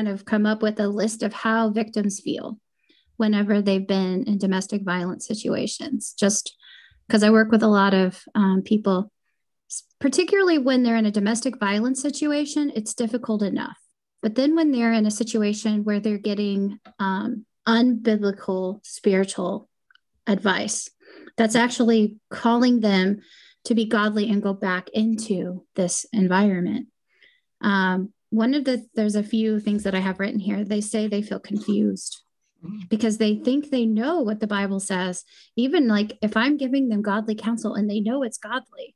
kind of come up with a list of how victims feel whenever they've been in domestic violence situations. Just because I work with a lot of um, people, particularly when they're in a domestic violence situation, it's difficult enough. But then when they're in a situation where they're getting um, unbiblical spiritual advice, that's actually calling them to be godly and go back into this environment. Um, one of the, there's a few things that I have written here. They say they feel confused because they think they know what the Bible says. Even like if I'm giving them godly counsel and they know it's godly,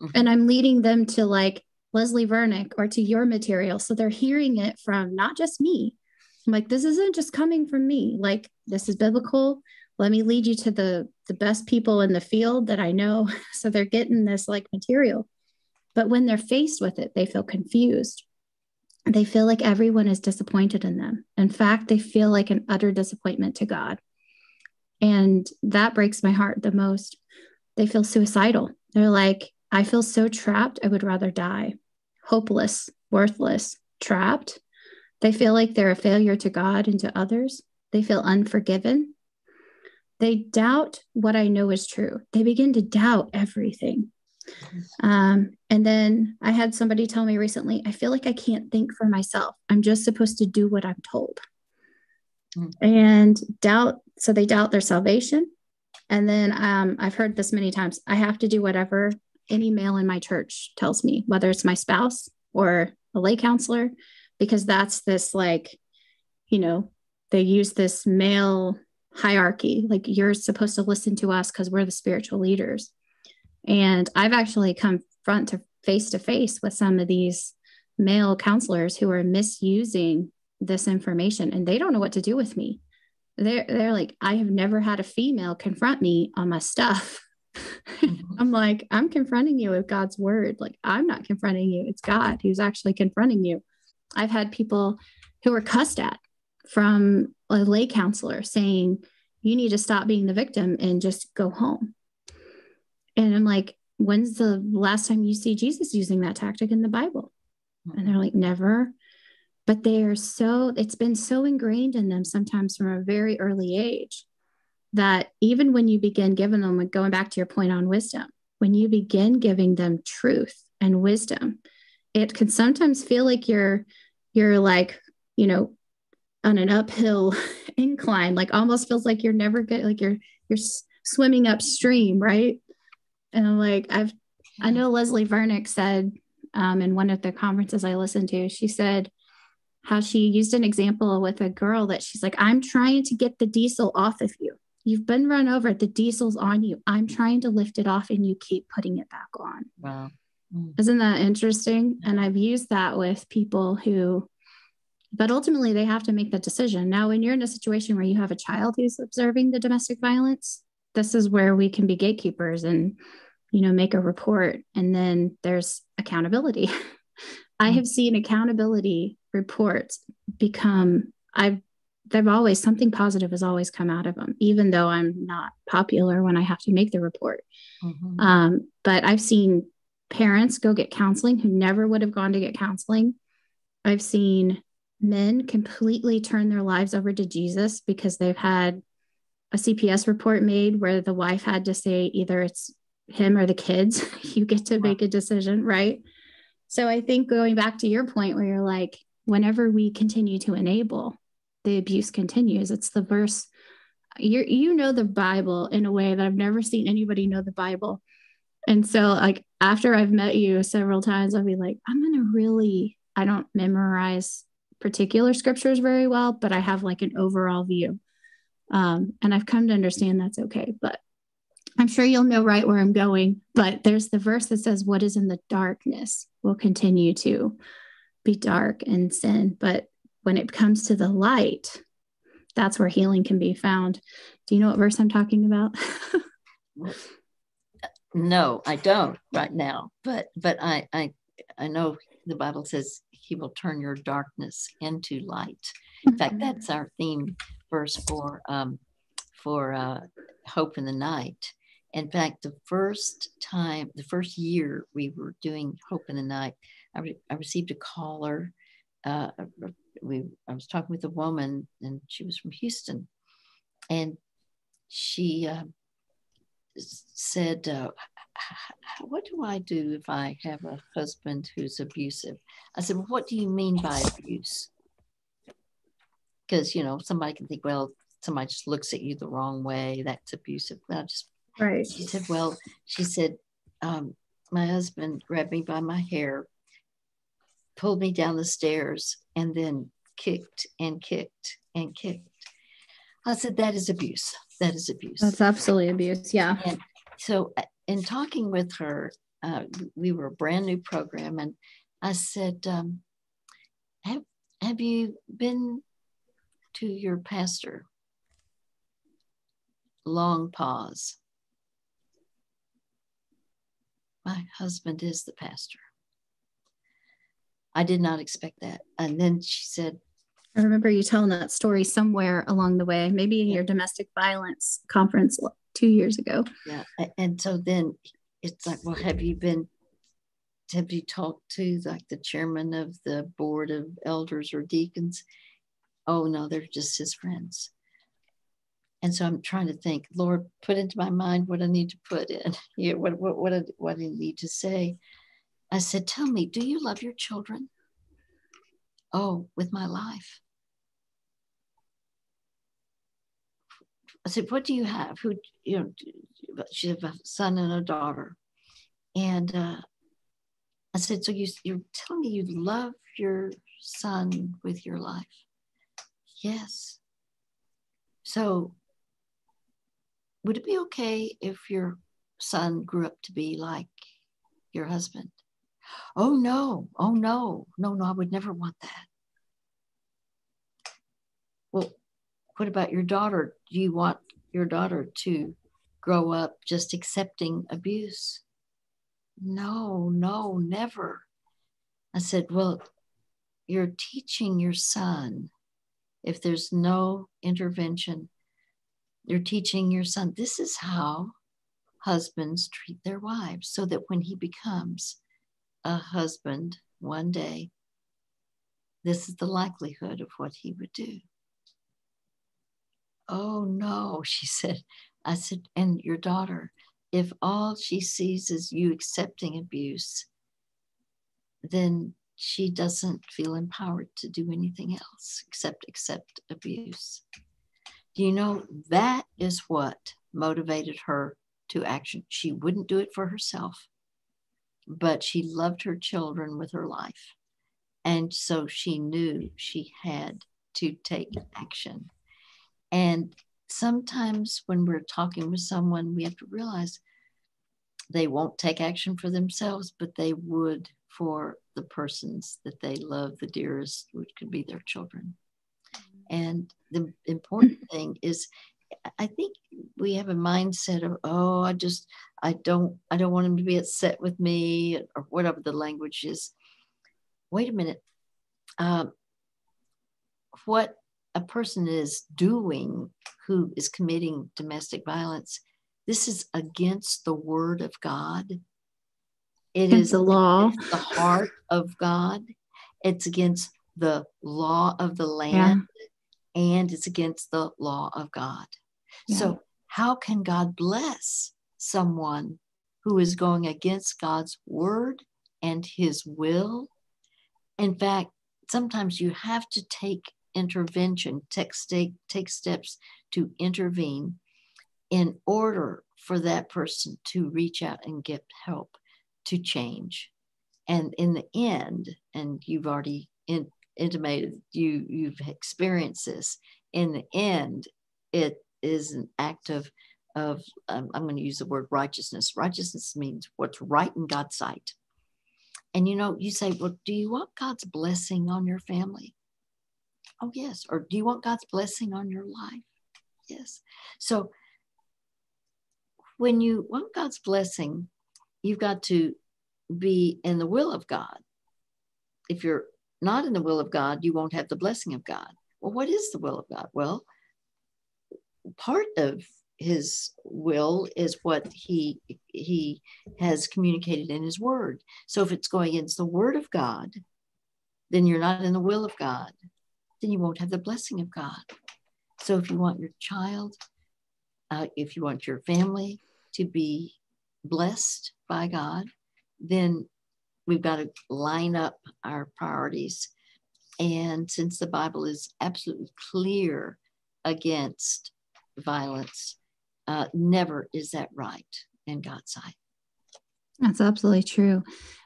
mm-hmm. and I'm leading them to like Leslie Vernick or to your material. So they're hearing it from not just me. I'm like, this isn't just coming from me. Like, this is biblical. Let me lead you to the the best people in the field that I know. So they're getting this like material. But when they're faced with it, they feel confused. They feel like everyone is disappointed in them. In fact, they feel like an utter disappointment to God. And that breaks my heart the most. They feel suicidal. They're like, I feel so trapped, I would rather die. Hopeless, worthless, trapped. They feel like they're a failure to God and to others. They feel unforgiven. They doubt what I know is true. They begin to doubt everything. Um, and then I had somebody tell me recently, I feel like I can't think for myself. I'm just supposed to do what I'm told. Mm. And doubt, so they doubt their salvation. And then um, I've heard this many times I have to do whatever any male in my church tells me, whether it's my spouse or a lay counselor, because that's this like, you know, they use this male hierarchy. Like you're supposed to listen to us because we're the spiritual leaders. And I've actually come front to face to face with some of these male counselors who are misusing this information and they don't know what to do with me. They're, they're like, I have never had a female confront me on my stuff. Mm-hmm. I'm like, I'm confronting you with God's word. Like, I'm not confronting you. It's God who's actually confronting you. I've had people who were cussed at from a lay counselor saying, you need to stop being the victim and just go home. And I'm like, when's the last time you see Jesus using that tactic in the Bible? And they're like, never. But they are so, it's been so ingrained in them sometimes from a very early age that even when you begin giving them, going back to your point on wisdom, when you begin giving them truth and wisdom, it can sometimes feel like you're, you're like, you know, on an uphill incline, like almost feels like you're never good, like you're, you're swimming upstream, right? And I'm like, I've, I know Leslie Vernick said um, in one of the conferences I listened to, she said how she used an example with a girl that she's like, I'm trying to get the diesel off of you. You've been run over. The diesel's on you. I'm trying to lift it off and you keep putting it back on. Wow. Mm. Isn't that interesting? And I've used that with people who, but ultimately they have to make the decision. Now, when you're in a situation where you have a child who's observing the domestic violence, this is where we can be gatekeepers and you know make a report. And then there's accountability. I have seen accountability reports become i've they've always something positive has always come out of them even though i'm not popular when i have to make the report. Mm-hmm. um, but i've seen parents go get counseling who never would have gone to get counseling. I've seen men completely turn their lives over to jesus because they've had a cps report made where the wife had to say either it's him or the kids. you get to make a decision, right? So I think going back to your point where you're like, whenever we continue to enable, the abuse continues. It's the verse. You you know the Bible in a way that I've never seen anybody know the Bible. And so like after I've met you several times, I'll be like, I'm gonna really, I don't memorize particular scriptures very well, but I have like an overall view. Um, and I've come to understand that's okay. But I'm sure you'll know right where I'm going, but there's the verse that says, What is in the darkness will continue to be dark and sin. But when it comes to the light, that's where healing can be found. Do you know what verse I'm talking about? no, I don't right now, but but I I I know the Bible says he will turn your darkness into light. In fact, mm-hmm. that's our theme verse for um, for uh, hope in the night. In fact, the first time, the first year we were doing Hope in the Night, I, re- I received a caller, uh, we I was talking with a woman, and she was from Houston, and she uh, said, uh, "What do I do if I have a husband who's abusive?" I said, well, "What do you mean by abuse?" Because you know somebody can think, "Well, somebody just looks at you the wrong way. That's abusive." Well, just right. She said, "Well," she said, um, "My husband grabbed me by my hair." pulled me down the stairs and then kicked and kicked and kicked. I said, that is abuse. That is abuse. That's absolutely abuse. Yeah. And so, uh, in talking with her, uh, we were a brand new program, and I said, um, have, have you been to your pastor? Long pause. My husband is the pastor. I did not expect that. And then she said, I remember you telling that story somewhere along the way, maybe in yeah. your domestic violence conference two years ago. Yeah. And so then it's like, well, have you been, have you talked to like the chairman of the board of elders or deacons? Oh, no, they're just his friends. And so I'm trying to think, Lord, put into my mind what I need to put in, know, what, what, what, I, what I need to say. I said, Tell me, do you love your children? Oh, with my life. I said, What do you have? Who, you know, she has a son and a daughter. And uh, I said, So you, you're telling me you love your son with your life? Yes. So would it be okay if your son grew up to be like your husband? Oh no, oh no, no, no, I would never want that. Well, what about your daughter? Do you want your daughter to grow up just accepting abuse? No, no, never. I said, Well, you're teaching your son, if there's no intervention, you're teaching your son this is how husbands treat their wives so that when he becomes a husband one day, this is the likelihood of what he would do. Oh no, she said. I said, and your daughter, if all she sees is you accepting abuse, then she doesn't feel empowered to do anything else except accept abuse. Do you know that is what motivated her to action? She wouldn't do it for herself but she loved her children with her life. And so she knew she had to take action. And sometimes when we're talking with someone, we have to realize they won't take action for themselves, but they would for the persons that they love the dearest, which could be their children. And the important thing is I think we have a mindset of, oh, I just, I don't, I don't want him to be upset with me or whatever the language is. Wait a minute. Um, what a person is doing who is committing domestic violence, this is against the word of God. It is the law, the heart of God. It's against the law of the land. Yeah and it's against the law of God. Yeah. So, how can God bless someone who is going against God's word and his will? In fact, sometimes you have to take intervention, take, take, take steps to intervene in order for that person to reach out and get help to change. And in the end, and you've already in, intimated you you've experienced this in the end it is an act of of um, i'm going to use the word righteousness. Righteousness means what's right in god's sight. And you know you say well do you want god's blessing on your family? Oh yes. Or do you want god's blessing on your life? Yes. So when you want god's blessing you've got to be in the will of god if you're not in the will of God, you won't have the blessing of God. Well, what is the will of God? Well, part of his will is what he he has communicated in his word. So if it's going against the word of God, then you're not in the will of God. then you won't have the blessing of God. So if you want your child, uh, if you want your family to be blessed by God, then we've got to line up our priorities. And since the Bible is absolutely clear against violence, uh, never is that right in God's sight. That's absolutely true.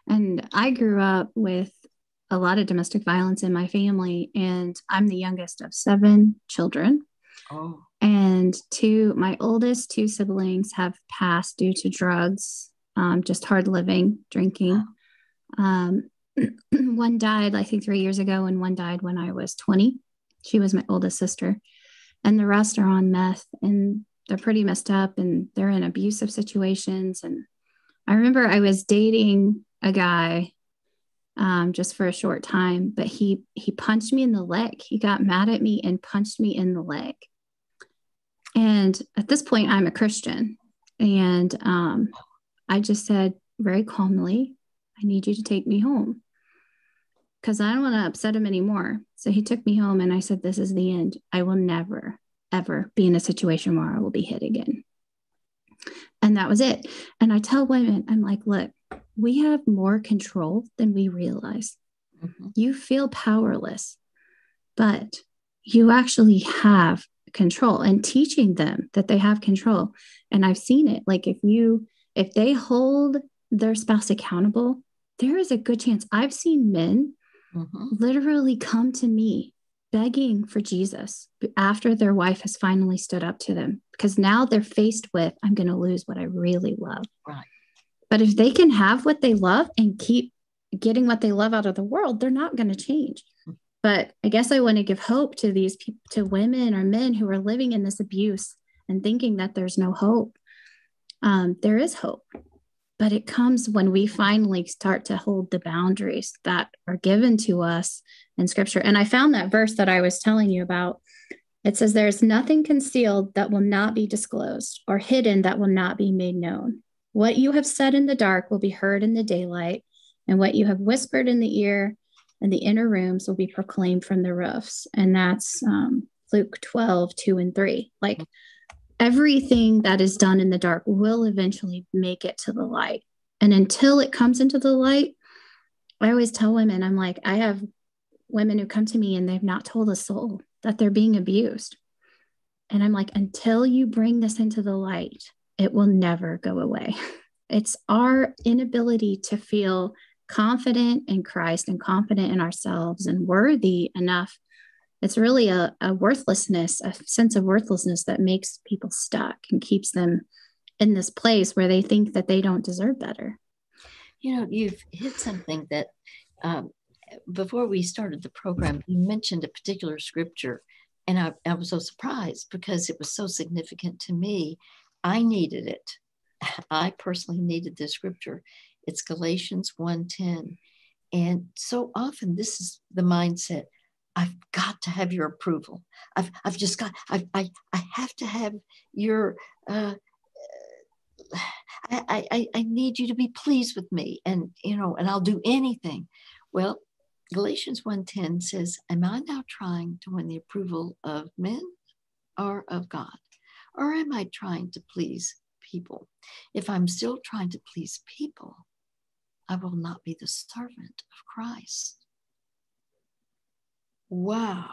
And I grew up with a lot of domestic violence in my family, and I'm the youngest of seven children. Oh. And two, my oldest two siblings have passed due to drugs, um, just hard living, drinking. Um, one died, I think, three years ago, and one died when I was 20. She was my oldest sister. And the rest are on meth and they're pretty messed up and they're in abusive situations. And I remember I was dating a guy um, just for a short time, but he he punched me in the leg. He got mad at me and punched me in the leg. And at this point, I'm a Christian, and um, I just said very calmly, "I need you to take me home." Because I don't want to upset him anymore. So he took me home and I said, This is the end. I will never, ever be in a situation where I will be hit again. And that was it. And I tell women, I'm like, look, we have more control than we realize. Mm-hmm. You feel powerless, but you actually have control and teaching them that they have control. And I've seen it. Like if you, if they hold their spouse accountable, there is a good chance. I've seen men mm-hmm. literally come to me begging for Jesus after their wife has finally stood up to them because now they're faced with, I'm going to lose what I really love. Right. But if they can have what they love and keep getting what they love out of the world, they're not going to change. But I guess I want to give hope to these people, to women or men who are living in this abuse and thinking that there's no hope. Um, there is hope, but it comes when we finally start to hold the boundaries that are given to us in scripture. And I found that verse that I was telling you about. It says, There is nothing concealed that will not be disclosed, or hidden that will not be made known. What you have said in the dark will be heard in the daylight, and what you have whispered in the ear and the inner rooms will be proclaimed from the roofs. And that's um, Luke 12, 2 and 3. Like everything that is done in the dark will eventually make it to the light. And until it comes into the light, I always tell women, I'm like, I have women who come to me and they've not told a soul that they're being abused. And I'm like, until you bring this into the light, it will never go away. It's our inability to feel confident in Christ and confident in ourselves and worthy enough. It's really a, a worthlessness, a sense of worthlessness that makes people stuck and keeps them in this place where they think that they don't deserve better. You know, you've hit something that um, before we started the program, you mentioned a particular scripture, and I, I was so surprised because it was so significant to me I needed it. I personally needed this scripture. It's Galatians 1:10. And so often this is the mindset. I've got to have your approval. I've, I've just got, I, I, I have to have your, uh, I, I, I need you to be pleased with me and, you know, and I'll do anything. Well, Galatians 1:10 says, Am I now trying to win the approval of men or of God? Or am I trying to please people? If I'm still trying to please people, I will not be the servant of Christ. Wow.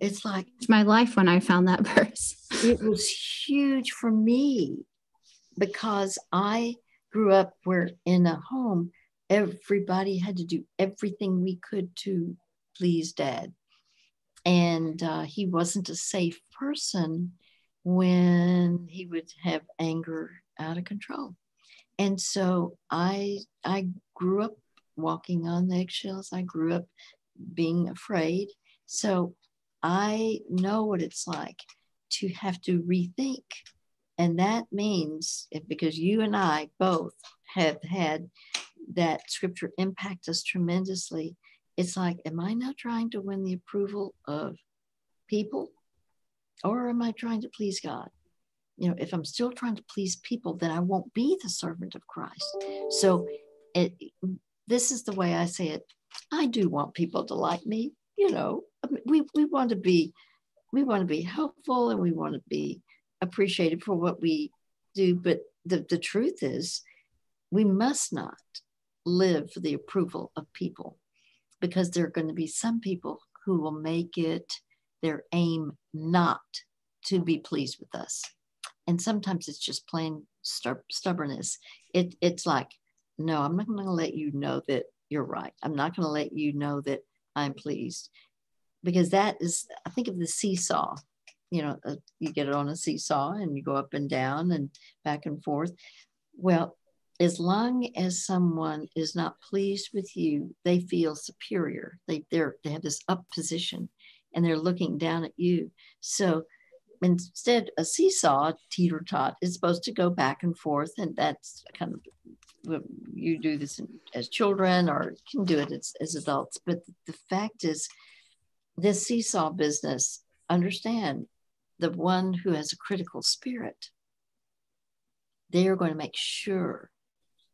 It's like it's my life when I found that verse. it was huge for me because I grew up where in a home everybody had to do everything we could to please dad and uh, he wasn't a safe person when he would have anger out of control. And so I I grew up walking on eggshells. I grew up being afraid. So I know what it's like to have to rethink. And that means because you and I both have had that scripture impact us tremendously. It's like, am I now trying to win the approval of people or am I trying to please God? You know, if I'm still trying to please people, then I won't be the servant of Christ. So it, this is the way I say it. I do want people to like me, you know, we we want to be we want to be helpful and we want to be appreciated for what we do. But the, the truth is, we must not live for the approval of people because there are going to be some people who will make it their aim not to be pleased with us. And sometimes it's just plain stubbornness. It, it's like, no, I'm not going to let you know that you're right. I'm not going to let you know that I'm pleased because that is, I think of the seesaw. You know, uh, you get it on a seesaw and you go up and down and back and forth. Well, as long as someone is not pleased with you, they feel superior. They they're, they have this up position, and they're looking down at you. So instead, a seesaw teeter tot is supposed to go back and forth, and that's kind of you do this as children or can do it as, as adults. But the fact is, this seesaw business. Understand the one who has a critical spirit. They are going to make sure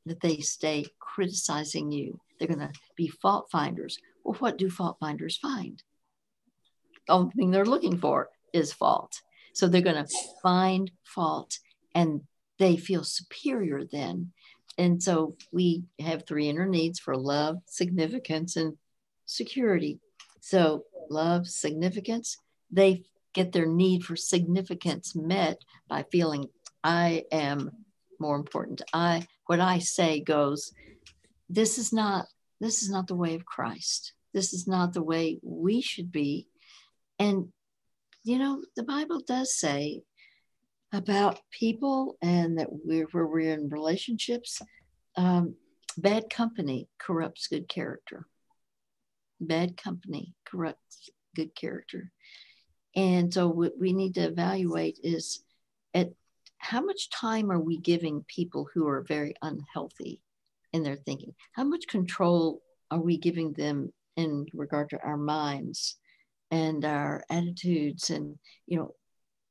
that they stay criticizing you. They're going to be fault finders. Well, what do fault finders find? The only thing they're looking for is fault. So they're going to find fault and they feel superior then. And so we have three inner needs for love, significance, and security. So, love, significance, they get their need for significance met by feeling I am more important. I what I say goes, this is not this is not the way of Christ. This is not the way we should be. And you know, the Bible does say about people and that we're where we're in relationships, um, bad company corrupts good character. Bad company corrupts good character. And so what we need to evaluate is at how much time are we giving people who are very unhealthy in their thinking? How much control are we giving them in regard to our minds and our attitudes? And, you know,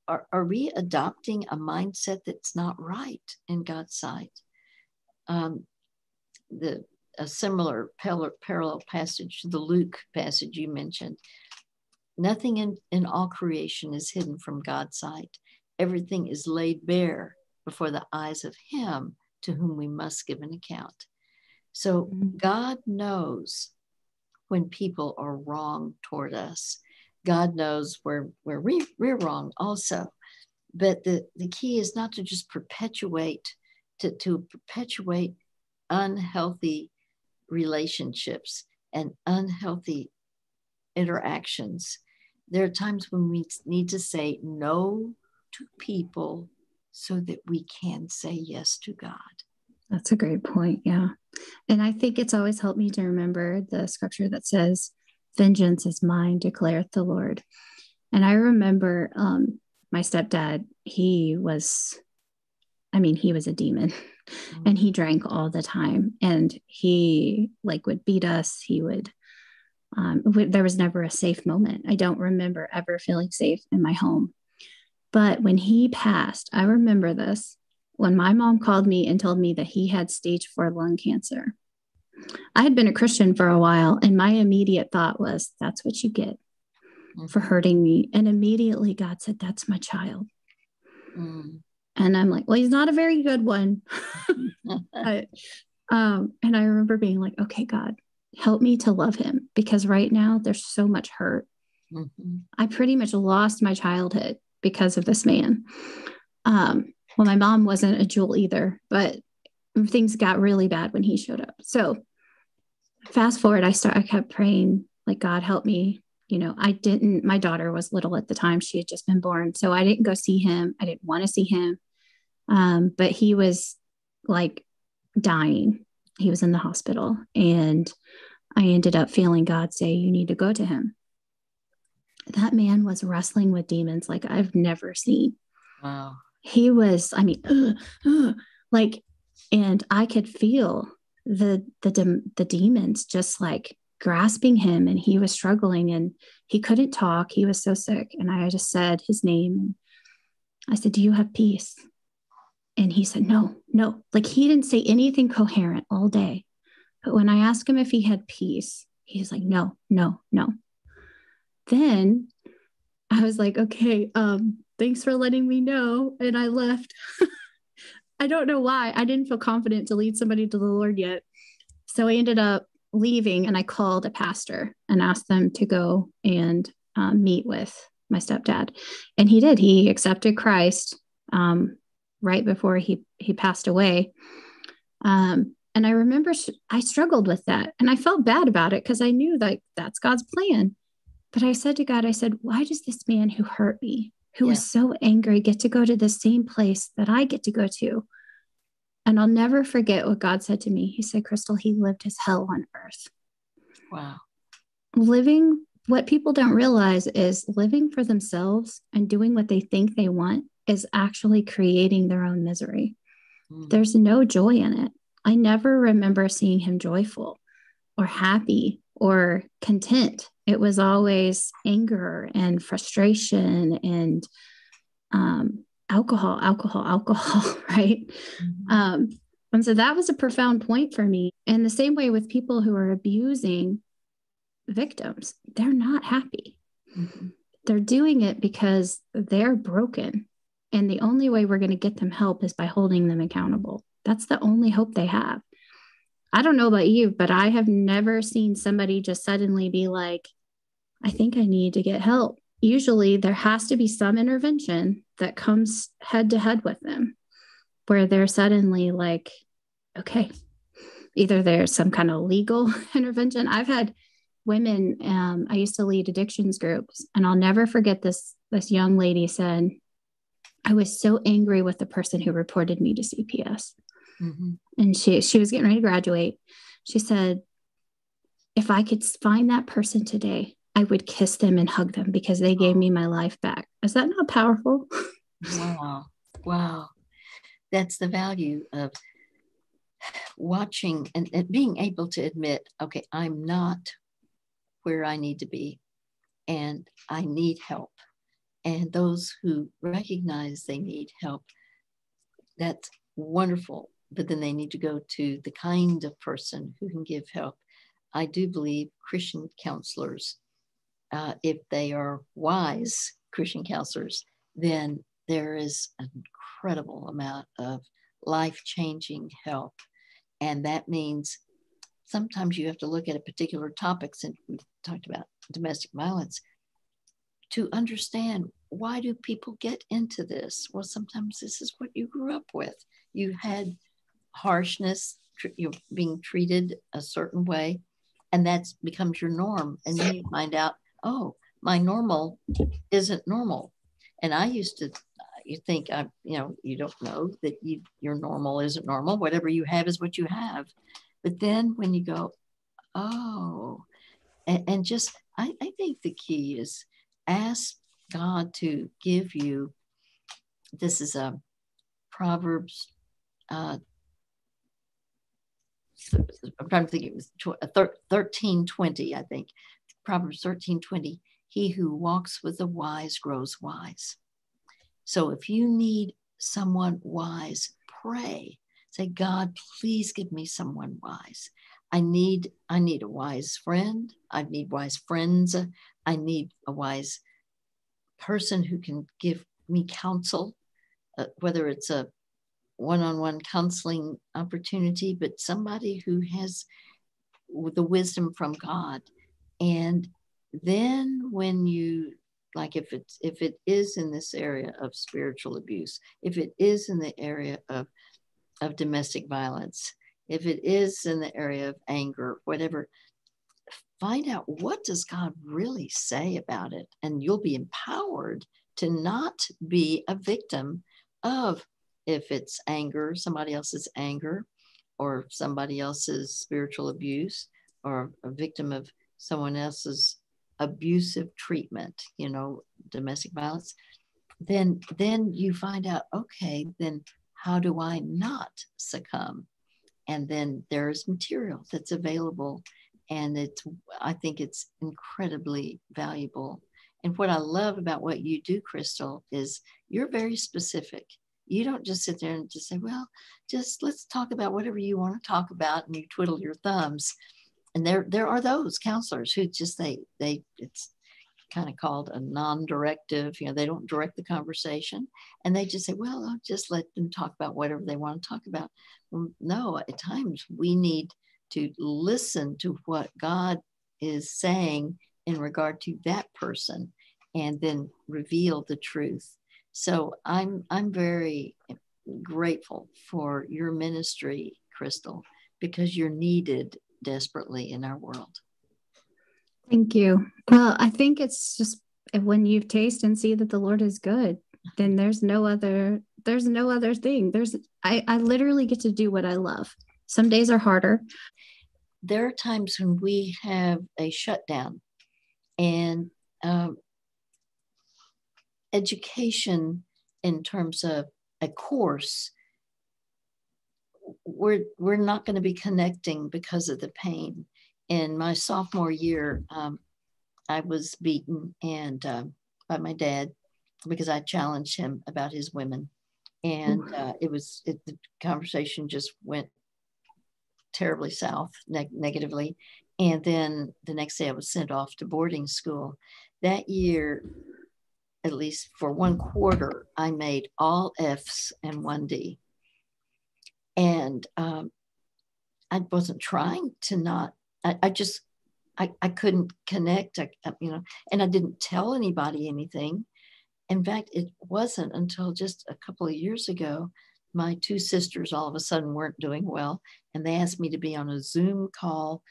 are, are we adopting a mindset that's not right in God's sight? Um, the a similar parallel passage to the Luke passage you mentioned. Nothing in, in all creation is hidden from God's sight everything is laid bare before the eyes of Him to whom we must give an account. So mm-hmm. God knows when people are wrong toward us. God knows where, where we, we're wrong also. But the, the key is not to just perpetuate, to, to perpetuate unhealthy relationships and unhealthy interactions. There are times when we need to say no to people so that we can say yes to God. That's a great point. Yeah. And I think it's always helped me to remember the scripture that says, Vengeance is mine, declareth the Lord. And I remember um, my stepdad, he was, I mean, he was a demon mm-hmm. and he drank all the time and he like would beat us. He would, um, there was never a safe moment. I don't remember ever feeling safe in my home. But when he passed, I remember this when my mom called me and told me that he had stage four lung cancer. I had been a Christian for a while, and my immediate thought was, that's what you get for mm-hmm. hurting me. And immediately God said, that's my child. Mm. And I'm like, well, he's not a very good one. but, um, and I remember being like, okay, God, help me to love him because right now there's so much hurt. Mm-hmm. I pretty much lost my childhood because of this man. Um, well, my mom wasn't a jewel either, but things got really bad when he showed up. So fast forward, I start I kept praying, like, God help me. You know, I didn't, my daughter was little at the time. She had just been born. So I didn't go see him. I didn't want to see him. Um, but he was like dying. He was in the hospital. And I ended up feeling God say, You need to go to him that man was wrestling with demons like I've never seen. Wow. He was, I mean, uh, uh, like, and I could feel the the the demons just like grasping him, and he was struggling, and he couldn't talk. He was so sick, and I just said his name. I said, "Do you have peace?" And he said, "No, no." Like he didn't say anything coherent all day, but when I asked him if he had peace, he's like, "No, no, no." then I was like, okay, um, thanks for letting me know. And I left. I don't know why. I didn't feel confident to lead somebody to the Lord yet. So I ended up leaving and I called a pastor and asked them to go and um, meet with my stepdad. And he did. He accepted Christ um, right before he, he passed away. Um, and I remember sh- I struggled with that and I felt bad about it because I knew like that's God's plan. But I said to God, I said, why does this man who hurt me, who yeah. was so angry, get to go to the same place that I get to go to? And I'll never forget what God said to me. He said, Crystal, he lived his hell on earth. Wow. Living, what people don't realize is living for themselves and doing what they think they want is actually creating their own misery. Mm. There's no joy in it. I never remember seeing him joyful or happy or content it was always anger and frustration and um, alcohol, alcohol, alcohol, right? Mm-hmm. Um, and so that was a profound point for me. And the same way with people who are abusing victims, they're not happy. Mm-hmm. They're doing it because they're broken. And the only way we're going to get them help is by holding them accountable. That's the only hope they have. I don't know about you, but I have never seen somebody just suddenly be like, I think I need to get help. Usually there has to be some intervention that comes head to head with them where they're suddenly like, okay, either there's some kind of legal intervention. I've had women, um, I used to lead addictions groups, and I'll never forget this. This young lady said, I was so angry with the person who reported me to CPS. Mm-hmm. And she she was getting ready to graduate. She said, if I could find that person today, I would kiss them and hug them because they gave me my life back. Is that not powerful? wow. Wow. That's the value of watching and, and, being able to admit, okay, I'm not where I need to be and I need help. And those who recognize they need help, that's wonderful. But then they need to go to the kind of person who can give help. I do believe Christian counselors uh, if they are wise Christian counselors, then there is an incredible amount of life changing help. And that means sometimes you have to look at a particular topic, since we talked about domestic violence, to understand why do people get into this? Well, sometimes this is what you grew up with. You had harshness, you're being treated a certain way, and that becomes your norm. And then you find out oh, my normal isn't normal. And I used to, you think I, you know, you don't know that you, your normal isn't normal. Whatever you have is what you have. But then when you go, oh, and, and just, I, I think the key is ask God to give you. This is a Proverbs. Uh, I'm trying to think. It was thirteen twenty, I think. Proverbs 1320, he who walks with the wise grows wise. So if you need someone wise, pray. Say, God, please give me someone wise. I need I need a wise friend. I need wise friends. I need a wise person who can give me counsel, uh, whether it's a one-on-one counseling opportunity, but somebody who has the wisdom from God. And then when you like if it's if it is in this area of spiritual abuse if it is in the area of of domestic violence if it is in the area of anger whatever find out what does god really say about it and you'll be empowered to not be a victim of if it's anger somebody else's anger or somebody else's spiritual abuse or a victim of someone else's abusive treatment, you know, domestic violence, then then you find out, okay, then how do I not succumb? And then there's material that's available and it's I think it's incredibly valuable. And what I love about what you do, Crystal, is you're very specific. You don't just sit there and just say, well, just let's talk about whatever you want to talk about and you twiddle your thumbs and there there are those counselors who just they they it's kind of called a non-directive. You know, they don't direct the conversation, and they just say, "Well, I'll just let them talk about whatever they want to talk about." Well, no, at times we need to listen to what God is saying in regard to that person, and then reveal the truth. So I'm I'm very grateful for your ministry, Crystal, because you're needed desperately in our world. Thank you. Well, I think it's just when you taste and see that the Lord is good, then there's no other there's no other thing. There's I I literally get to do what I love. Some days are harder. There are times when we have a shutdown, and um, education in terms of a course we're we're not going to be connecting because of the pain. In my sophomore year um, i was beaten and uh, by my dad because i challenged him about his women. And uh, it was it, the conversation just went terribly south neg- negatively. And then the next day i was sent off to boarding school. That year at least for one quarter, I made all F's and one D. And um, I wasn't trying to not, I, I just, I, I couldn't connect, I, you know, and I didn't tell anybody anything. In fact, it wasn't until just a couple of years ago, my two sisters all of a sudden weren't doing well. And they asked me to be on a Zoom call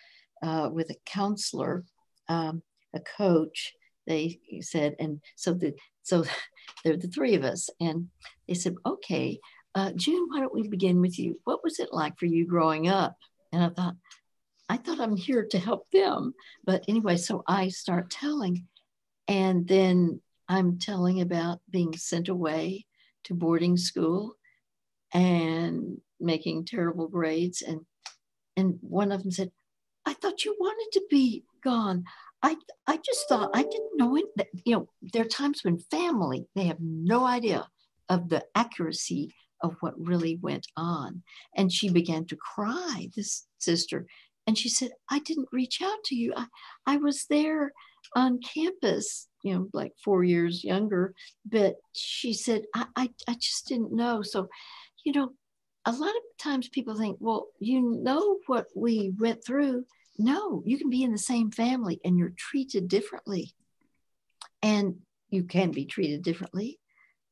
uh, with a counselor, um, a coach, they said, and so the so there are the three of us, and they said, okay, uh, June, why don't we begin with you? What was it like for you growing up? And I thought, I thought I'm here to help them, but anyway, so I start telling, and then I'm telling about being sent away to boarding school and making terrible grades and and one of them said i thought you wanted to be gone I I just thought I didn't know it. That, you know, there are times when family they have no idea of the accuracy of what really went on. And she began to cry, this sister, and she said, "I didn't reach out to you. I I was there on campus, you know, like four years younger, but she said I I, I just didn't know. So, you know." A lot of times people think, well, you know what we went through no, you can be in the same family and you're treated differently. And you can be treated differently.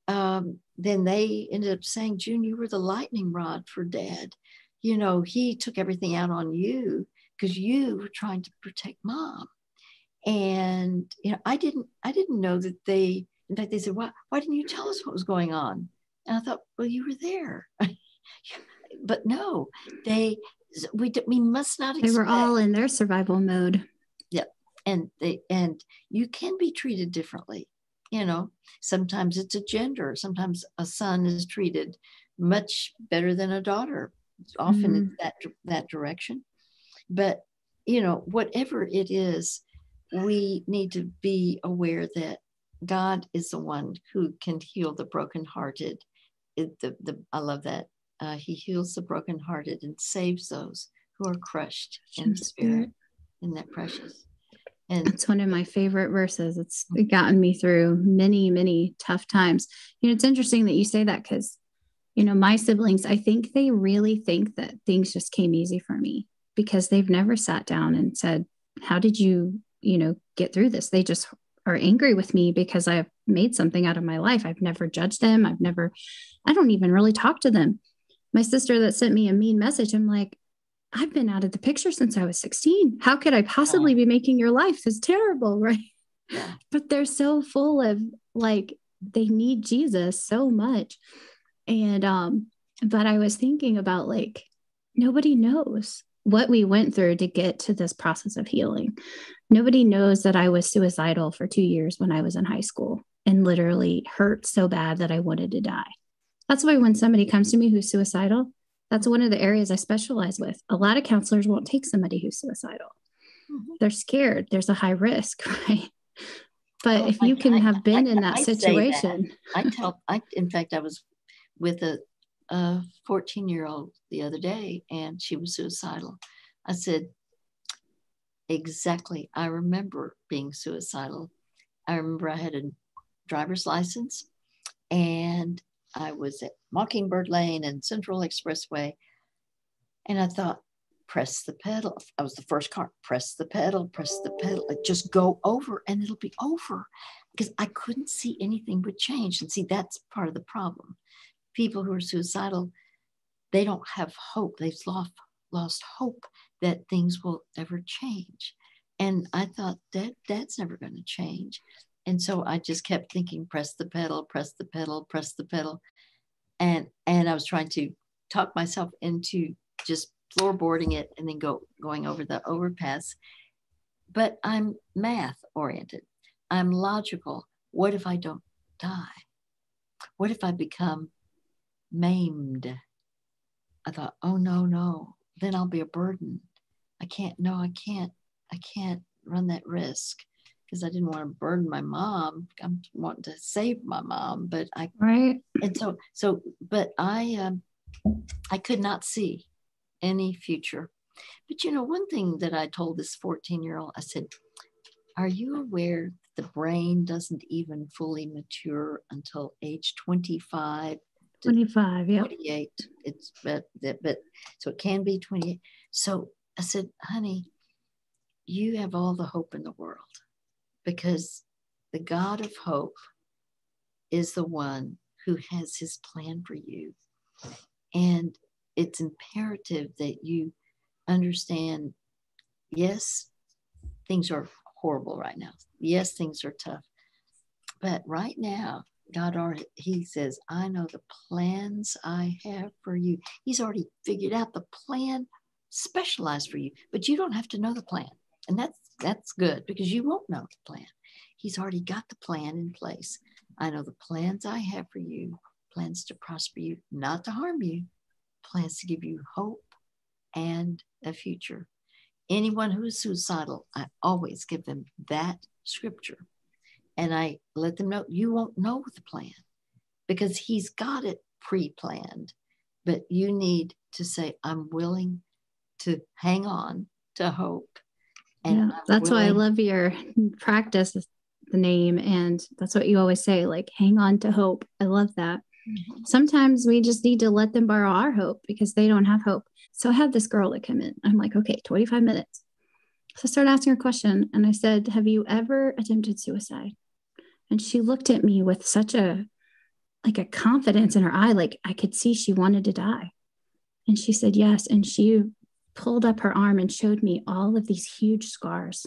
Um, then they ended up saying, June, you were the lightning rod for dad. You know, he took everything out on you because you were trying to protect mom. And you know, I didn't I didn't know that they in fact they said, Why why didn't you tell us what was going on? And I thought, well, you were there. but no, they we we must not. Expect, they were all in their survival mode. Yeah, and they and you can be treated differently. You know, sometimes it's a gender. Sometimes a son is treated much better than a daughter. Often mm-hmm. it's that that direction. But you know, whatever it is, we need to be aware that God is the one who can heal the brokenhearted. It, the, the, I love that uh, he heals the brokenhearted and saves those who are crushed in spirit. Isn't that precious? And it's one of my favorite verses. It's gotten me through many, many tough times. You know, it's interesting that you say that because, you know, my siblings, I think they really think that things just came easy for me because they've never sat down and said, How did you, you know, get through this? They just are angry with me because I've made something out of my life. I've never judged them. I've never, I don't even really talk to them my sister that sent me a mean message, I'm like, I've been out of the picture since I was 16. How could I possibly be making your life this terrible? Right. But they're so full of like, they need Jesus so much. And, um, but I was thinking about like, nobody knows what we went through to get to this process of healing. Nobody knows that I was suicidal for two years when I was in high school and literally hurt so bad that I wanted to die. That's why when somebody comes to me who's suicidal, that's one of the areas I specialize with. A lot of counselors won't take somebody who's suicidal. Mm-hmm. They're scared. There's a high risk, right? But oh, if you can I, have been I, in that I situation, that. I tell. I in fact, I was with a, a 14 year old the other day, and she was suicidal. I said, exactly. I remember being suicidal. I remember I had a driver's license and I was at Mockingbird Lane and Central Expressway. And I thought, press the pedal. I was the first car, press the pedal, press the pedal, just go over and it'll be over. Because I couldn't see anything would change. And see, that's part of the problem. People who are suicidal, they don't have hope. They've lost, lost hope that things will ever change. And I thought that that's never going to change. And so I just kept thinking, press the pedal, press the pedal, press the pedal. And and I was trying to talk myself into just floorboarding it and then go going over the overpass. But I'm math oriented. I'm logical. What if I don't die? What if I become maimed? I thought, oh no, no, then I'll be a burden. I can't, no, I can't, I can't run that risk because I didn't want to burden my mom. I'm wanting to save my mom, but I right. And so, so, but I, um, I could not see any future. But you know, one thing that I told this 14 year old, I said, Are you aware the brain doesn't even fully mature until age 25? 25, yeah. 28. It's but, that but so it can be 28. So I said, honey, you have all the hope in the world because the God of hope is the one who has his plan for you. And it's imperative that you understand yes, things are horrible right now. Yes, things are tough. But right now, God already, He says, I know the plans I have for you. He's already figured out the plan specialized for you, but you don't have to know the plan. And that's that's good because you won't know the plan. He's already got the plan in place. I know the plans I have for you, plans to prosper you, not to harm you, plans to give you hope and a future. Anyone who is suicidal, I always give them that scripture. And I let them know you won't know the plan because he's got it pre planned. But you need to say, I'm willing to hang on to hope. And yeah, that's willing- why I love your practice, the name. And that's what you always say, like, hang on to hope. I love that. Mm-hmm. Sometimes we just need to let them borrow our hope because they don't have hope. So I had this girl that come in. I'm like, okay, 25 minutes. So I started asking her a question and I said, Have you ever attempted suicide? And she looked at me with such a like a confidence in her eye, like I could see she wanted to die. And she said, Yes. And she pulled up her arm and showed me all of these huge scars.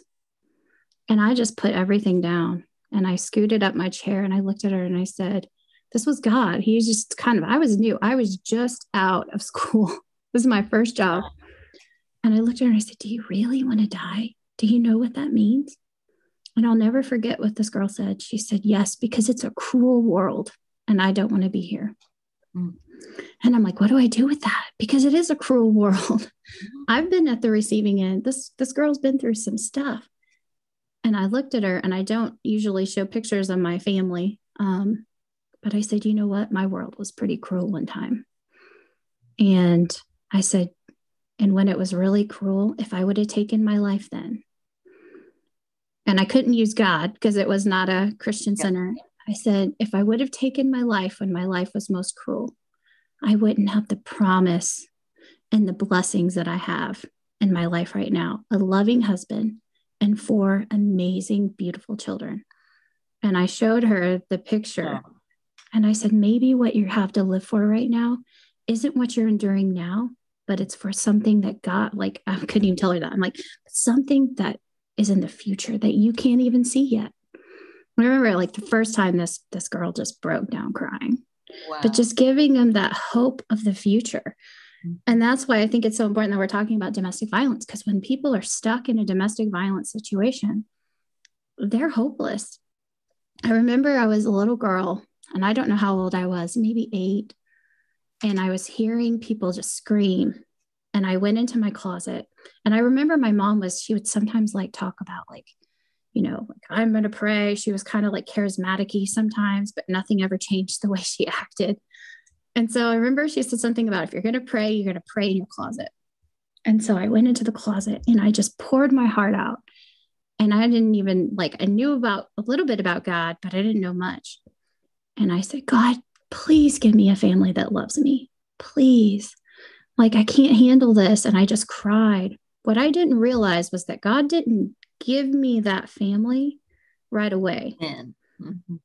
And I just put everything down and I scooted up my chair and I looked at her and I said, this was God. He was just kind of, I was new. I was just out of school. this is my first job. And I looked at her and I said, Do you really want to die? Do you know what that means? And I'll never forget what this girl said. She said, Yes, because it's a cruel world and I don't want to be here. Mm. And I'm like, what do I do with that? Because it is a cruel world. Mm-hmm. I've been at the receiving end. This this girl's been through some stuff. And I looked at her and I don't usually show pictures of my family. Um, but I said, you know what? My world was pretty cruel one time. And I said, and when it was really cruel, if I would have taken my life then, and I couldn't use God because it was not a Christian center. I said, if I would have taken my life when my life was most cruel, I wouldn't have the promise and the blessings that I have in my life right now a loving husband and four amazing, beautiful children. And I showed her the picture. And I said, maybe what you have to live for right now isn't what you're enduring now, but it's for something that God, like, I couldn't even tell her that. I'm like, something that is in the future that you can't even see yet. I remember like the first time this this girl just broke down crying. Wow. But just giving them that hope of the future. Mm-hmm. And that's why I think it's so important that we're talking about domestic violence because when people are stuck in a domestic violence situation, they're hopeless. I remember I was a little girl and I don't know how old I was, maybe eight. And I was hearing people just scream. And I went into my closet. And I remember my mom was, she would sometimes like talk about, like, you know, like, I'm going to pray. She was kind of like charismatic sometimes, but nothing ever changed the way she acted. And so I remember she said something about if you're going to pray, you're going to pray in your closet. And so I went into the closet and I just poured my heart out. And I didn't even like, I knew about a little bit about God, but I didn't know much. And I said, God, please give me a family that loves me. Please. Like, I can't handle this. And I just cried. What I didn't realize was that God didn't give me that family right away. Mm-hmm.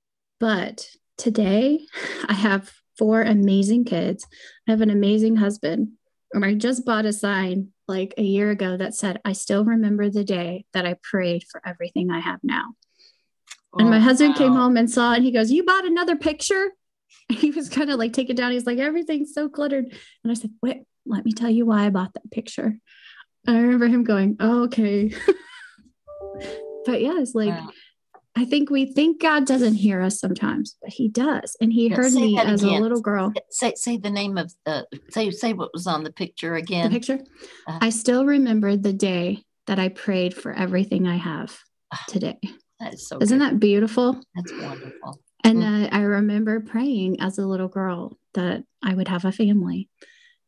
But today, I have four amazing kids. I have an amazing husband. And I just bought a sign like a year ago that said, I still remember the day that I prayed for everything I have now. Oh, and my husband wow. came home and saw it and he goes, You bought another picture? he was kind of like take it down. He's like, everything's so cluttered. And I said, wait, let me tell you why I bought that picture. And I remember him going, oh, okay. but yeah, it's like wow. I think we think God doesn't hear us sometimes, but He does, and He yeah, heard me as again. a little girl. Say say the name of the say say what was on the picture again. The picture. Uh, I still remember the day that I prayed for everything I have ah, today. That is so. Isn't good. that beautiful? That's wonderful. And uh, I remember praying as a little girl that I would have a family.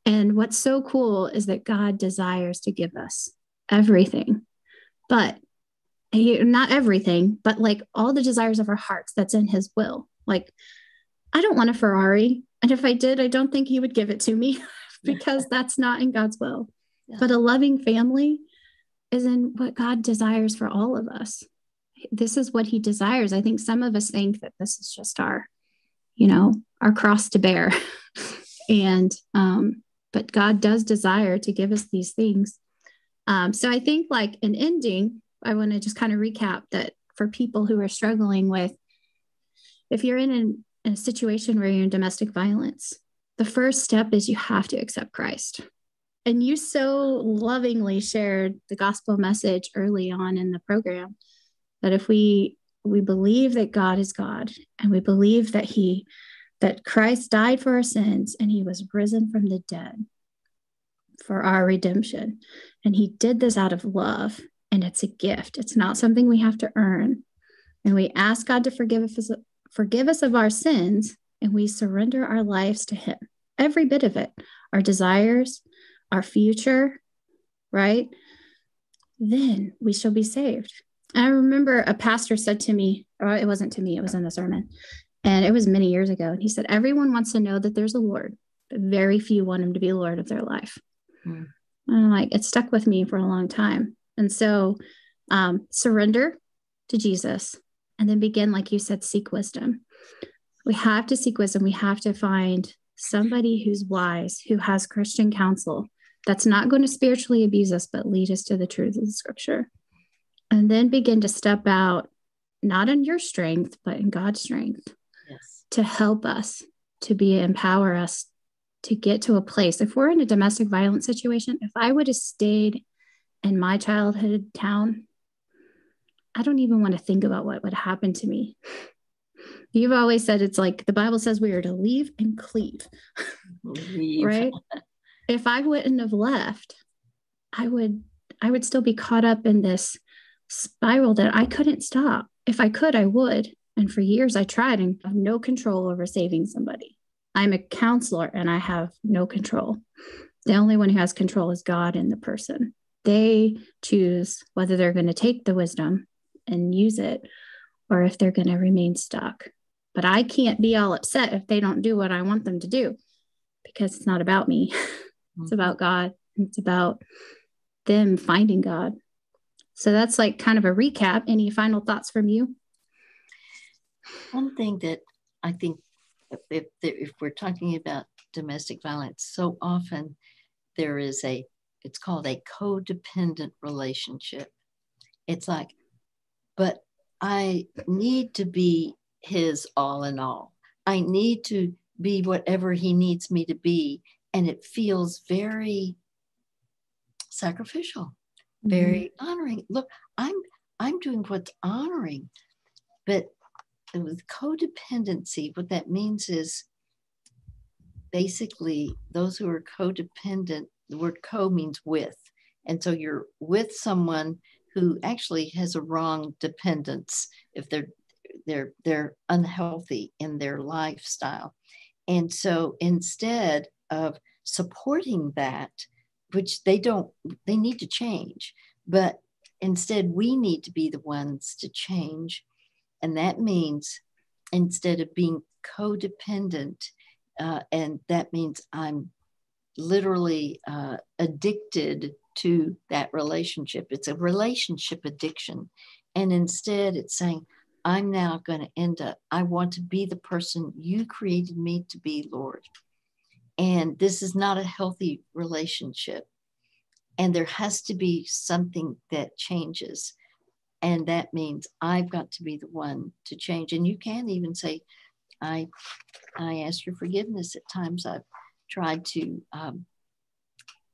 And what's so cool is that God desires to give us everything, but not everything, but like all the desires of our hearts that's in his will. Like, I don't want a Ferrari. And if I did, I don't think he would give it to me because that's not in God's will. Yeah. But a loving family is in what God desires for all of us this is what he desires. I think some of us think that this is just our, you know, our cross to bear. and, um, but God does desire to give us these things. Um, so I think, like an ending, I want to just kind of recap that for people who are struggling with, if you're in an, a situation where you're in domestic violence, the first step is you have to accept Christ. And you so lovingly shared the gospel message early on in the program that if we we believe that God is God and we believe that he that Christ died for our sins and he was risen from the dead for our redemption and he did this out of love and it's a gift it's not something we have to earn and we ask God to forgive us forgive us of our sins and we surrender our lives to him every bit of it our desires our future right then we shall be saved I remember a pastor said to me, or it wasn't to me, it was in the sermon, and it was many years ago. And he said, Everyone wants to know that there's a Lord, but very few want him to be Lord of their life. Hmm. And I'm like, it stuck with me for a long time. And so um, surrender to Jesus and then begin, like you said, seek wisdom. We have to seek wisdom. We have to find somebody who's wise, who has Christian counsel that's not going to spiritually abuse us, but lead us to the truth of the scripture and then begin to step out not in your strength but in god's strength yes. to help us to be empower us to get to a place if we're in a domestic violence situation if i would have stayed in my childhood town i don't even want to think about what would happen to me you've always said it's like the bible says we are to leave and cleave leave. right if i wouldn't have left i would i would still be caught up in this spiral that I couldn't stop. If I could, I would. And for years, I tried and have no control over saving somebody. I'm a counselor and I have no control. The only one who has control is God and the person. They choose whether they're going to take the wisdom and use it or if they're going to remain stuck. But I can't be all upset if they don't do what I want them to do because it's not about me. it's about God. It's about them finding God so that's like kind of a recap. Any final thoughts from you? One thing that I think if, if we're talking about domestic violence, so often there is a, it's called a codependent relationship. It's like, but I need to be his all in all. I need to be whatever he needs me to be. And it feels very sacrificial very mm-hmm. honoring. Look, I'm I'm doing what's honoring, but with codependency, what that means is basically those who are codependent. The word co means with, and so you're with someone who actually has a wrong dependence if they're they're they're unhealthy in their lifestyle, and so instead of supporting that which they don't they need to change but Instead, we need to be the ones to change. And that means instead of being codependent, uh, and that means I'm literally uh, addicted to that relationship. It's a relationship addiction. And instead, it's saying, I'm now going to end up, I want to be the person you created me to be, Lord. And this is not a healthy relationship. And there has to be something that changes. And that means I've got to be the one to change. And you can even say, I, I ask your forgiveness at times. I've tried to um,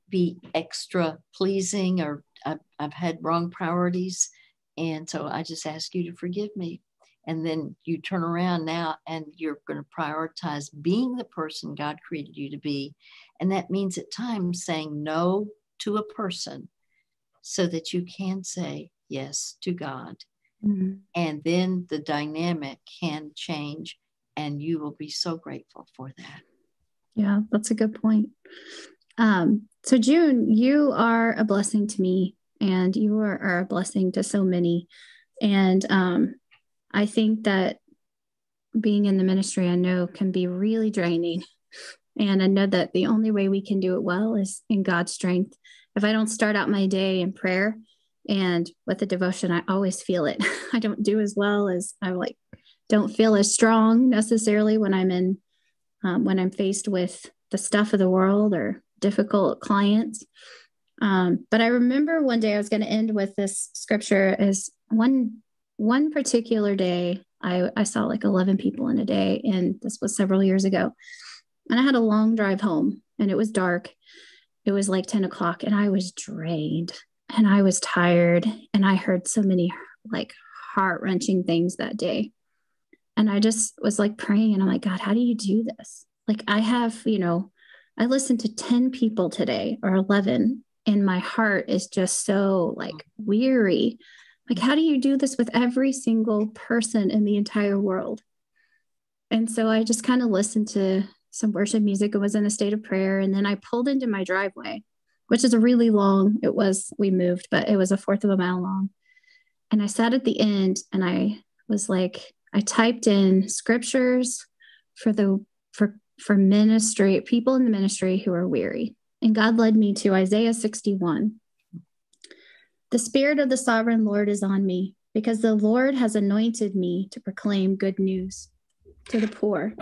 be extra pleasing or I've, I've had wrong priorities. And so I just ask you to forgive me. And then you turn around now and you're going to prioritize being the person God created you to be. And that means at times saying no to a person so that you can say yes to God. Mm-hmm. And then the dynamic can change and you will be so grateful for that. Yeah, that's a good point. Um, so, June, you are a blessing to me, and you are, are a blessing to so many. And um, I think that being in the ministry, I know, can be really draining. And I know that the only way we can do it well is in God's strength. If I don't start out my day in prayer and with the devotion, I always feel it. I don't do as well as I like, don't feel as strong necessarily when I'm in, um, when I'm faced with the stuff of the world or difficult clients. Um, but I remember one day I was going to end with this scripture is one one particular day I, I saw like 11 people in a day and this was several years ago. And i had a long drive home and it was dark. It was like 10 o'clock and i was drained and i was tired and i heard so many like heart-wrenching things that day and i just was like praying and i'm like god how do you do this like i have you know I listened to 10 people today or 11, and my heart is just so like weary. Like, how do you do this with every single person in the entire world? And so I just kind of listened to some worship music and was in a state of prayer. And then I pulled into my driveway, which is a really long, it was, we moved, but it was a fourth of a mile long. And I sat at the end and I was like, I typed in scriptures for the for for ministry, people in the ministry who are weary. And God led me to Isaiah 61. The Spirit of the Sovereign Lord is on me because the Lord has anointed me to proclaim good news to the poor.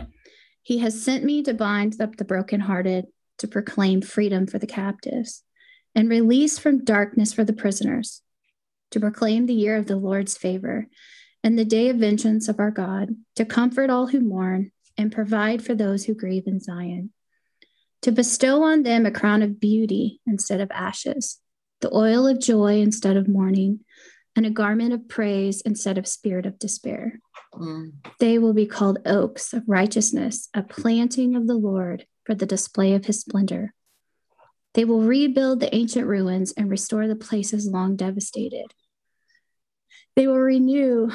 He has sent me to bind up the brokenhearted, to proclaim freedom for the captives, and release from darkness for the prisoners, to proclaim the year of the Lord's favor and the day of vengeance of our God, to comfort all who mourn and provide for those who grieve in Zion, to bestow on them a crown of beauty instead of ashes, the oil of joy instead of mourning, and a garment of praise instead of spirit of despair. Mm. They will be called oaks of righteousness, a planting of the Lord for the display of his splendor. They will rebuild the ancient ruins and restore the places long devastated. They will renew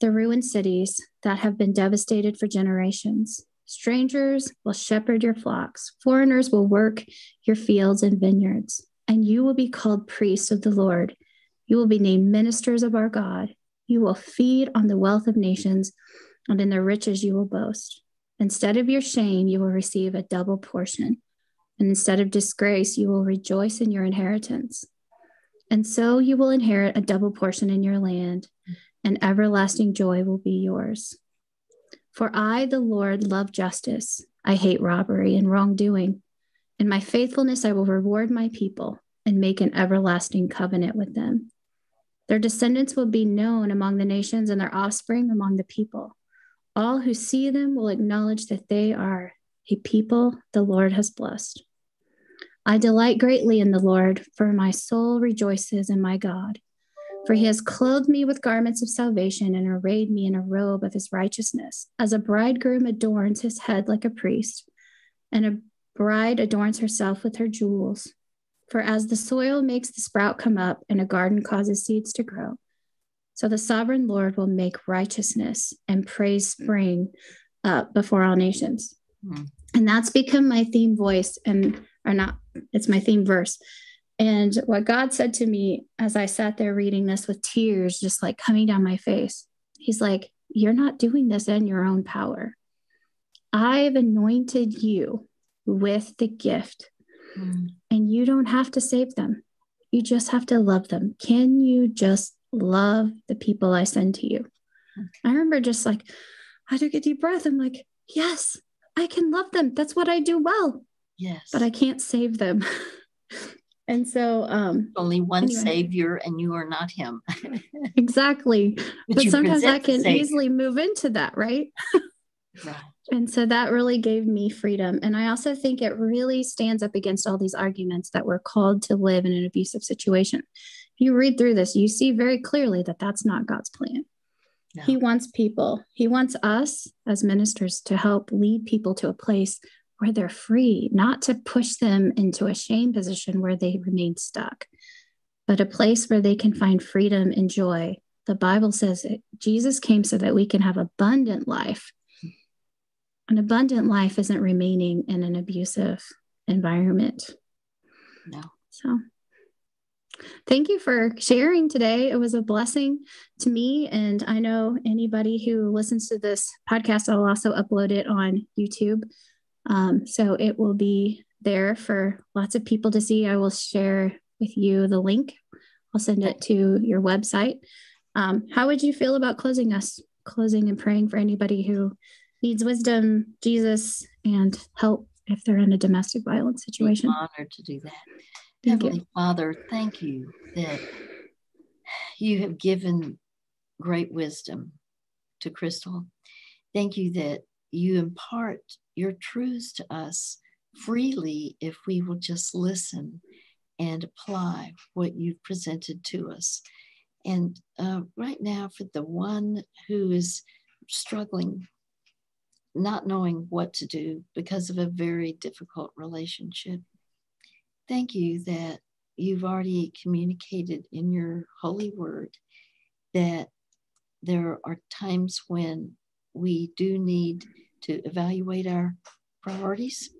the ruined cities that have been devastated for generations. Strangers will shepherd your flocks, foreigners will work your fields and vineyards, and you will be called priests of the Lord. You will be named ministers of our God. You will feed on the wealth of nations, and in their riches you will boast. Instead of your shame, you will receive a double portion, and instead of disgrace, you will rejoice in your inheritance. And so you will inherit a double portion in your land, and everlasting joy will be yours. For I, the Lord, love justice. I hate robbery and wrongdoing. In my faithfulness, I will reward my people and make an everlasting covenant with them. Their descendants will be known among the nations and their offspring among the people. All who see them will acknowledge that they are a people the Lord has blessed. I delight greatly in the Lord, for my soul rejoices in my God. For he has clothed me with garments of salvation and arrayed me in a robe of his righteousness, as a bridegroom adorns his head like a priest, and a bride adorns herself with her jewels. For as the soil makes the sprout come up and a garden causes seeds to grow, so the sovereign Lord will make righteousness and praise spring up before all nations. Mm. And that's become my theme voice and or not, it's my theme verse. And what God said to me as I sat there reading this with tears just like coming down my face, He's like, You're not doing this in your own power. I've anointed you with the gift, mm. and you don't have to save them. You just have to love them. Can you just love the people I send to you? I remember just like, I took a deep breath. I'm like, Yes, I can love them. That's what I do well. Yes. But I can't save them. And so, um, only one anyway. savior, and you are not him. exactly. but, but sometimes I can easily move into that, right? right. And so that really gave me freedom. And I also think it really stands up against all these arguments that we're called to live in an abusive situation. If you read through this, you see very clearly that that's not God's plan. No. He wants people, He wants us as ministers to help lead people to a place where they're free, not to push them into a shame position where they remain stuck, but a place where they can find freedom and joy. The Bible says Jesus came so that we can have abundant life. An abundant life isn't remaining in an abusive environment. No. So thank you for sharing today. It was a blessing to me. And I know anybody who listens to this podcast, I'll also upload it on YouTube. Um, so it will be there for lots of people to see. I will share with you the link. I'll send it to your website. Um, how would you feel about closing us, closing and praying for anybody who needs wisdom, Jesus, and help if they're in a domestic violence situation? I'm honored to do that. Thank Heavenly you. Father, thank you that you have given great wisdom to Crystal. Thank you that you impart your truths to us freely if we will just listen and apply what you've presented to us. And uh, right now, for the one who is struggling, not knowing what to do because of a very difficult relationship, thank you that you've already communicated in your holy word that there are times when we do need to evaluate our priorities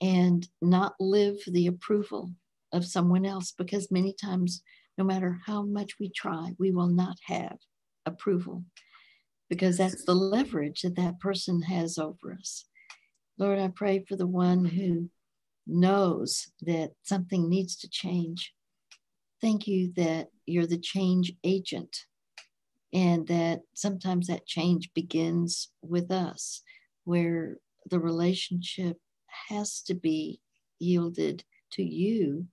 and not live for the approval of someone else because many times, no matter how much we try, we will not have approval because that's the leverage that that person has over us. Lord, I pray for the one who knows that something needs to change. Thank you that you're the change agent and that sometimes that change begins with us where the relationship has to be yielded to you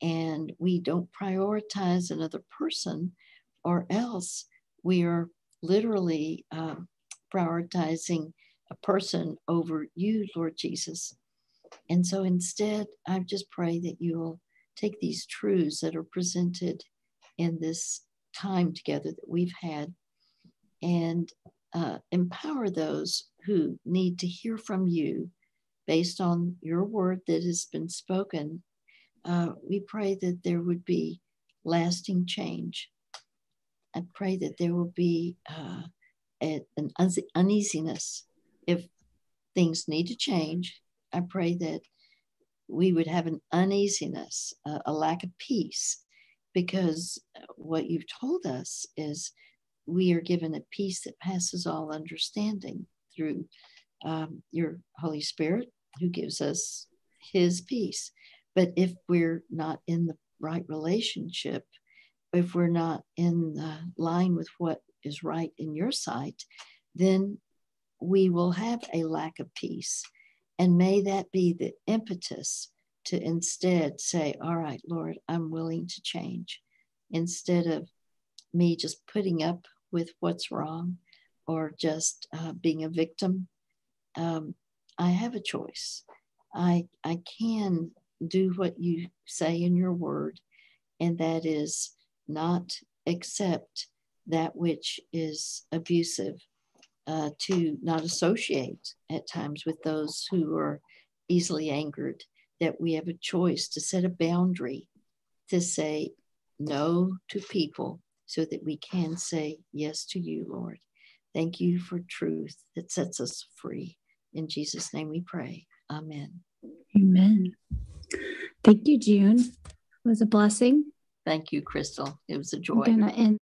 and we don't prioritize another person or else we are literally uh, prioritizing a person over you lord jesus. And so instead i just pray that you will take these truths that are presented in this time together that we've had and uh, empower those who need to hear from you based on your word that has been spoken. Uh, we pray that there would be lasting change. I pray that there will be uh, a, an uneasiness if things need to change. I pray that we would have an uneasiness, uh, a lack of peace, because what you've told us is we are given a peace that passes all understanding through um, your Holy Spirit, who gives us his peace. But if we're not in the right relationship, if we're not in line with what is right in your sight, then we will have a lack of peace. And may that be the impetus to instead say, All right, Lord, I'm willing to change, instead of me just putting up with what's wrong or just uh, being a victim. Um, I have a choice. I, I can do what you say in your word, and that is not accept that which is abusive, uh, to not associate at times with those who are easily angered, that we have a choice to set a boundary to say no to people so that we can mm-hmm. say yes to you, Lord. Thank you for truth that sets us free. In Jesus' name we pray. Amen. Amen. Thank you, June. It was a blessing. Thank you, Crystal. It was a joy.